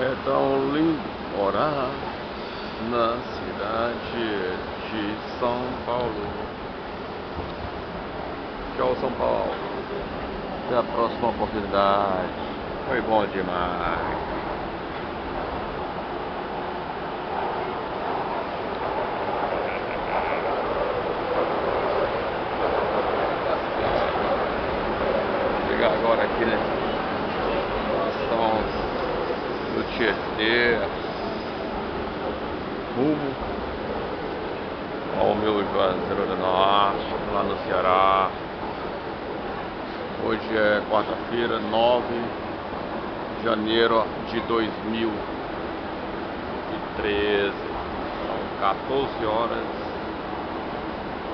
É tão lindo morar na cidade de São Paulo. Tchau, São Paulo. Até a próxima oportunidade. Foi bom demais. Chegar agora aqui na estação do Tietê rumo ao meu Juazeiro do Norte, lá no Ceará. Hoje é quarta-feira, 9 de janeiro de 2013. São 14 horas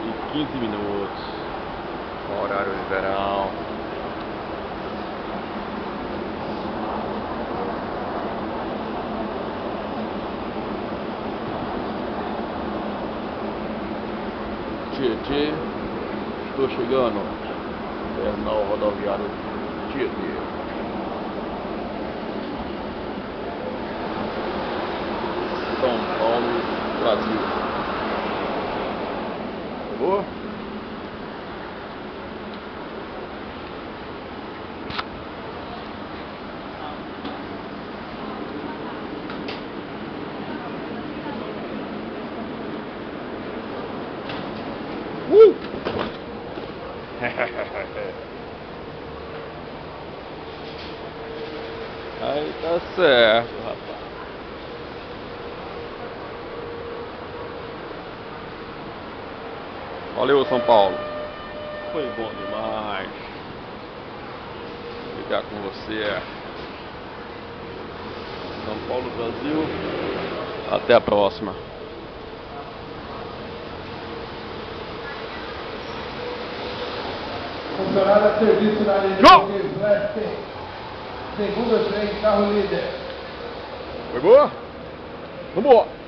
e 15 minutos. Horário de verão. Tietê. Estou chegando. Terminal rodoviário Tietê. São Paulo, Brasil. Chegou? Uh! Aí tá certo, rapaz. Valeu, São Paulo. Foi bom demais. Ficar com você. São Paulo, Brasil. Até a próxima. Funcionário a serviço na linha de Leste. Segundo trem, carro líder. Foi boa? Vambora!